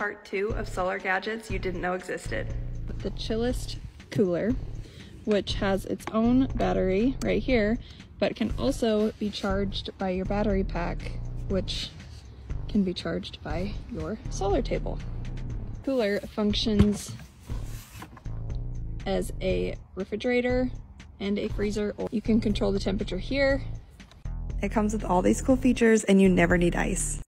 Part two of solar gadgets you didn't know existed. The chillest cooler, which has its own battery right here, but can also be charged by your battery pack, which can be charged by your solar table. Cooler functions as a refrigerator and a freezer. You can control the temperature here. It comes with all these cool features and you never need ice.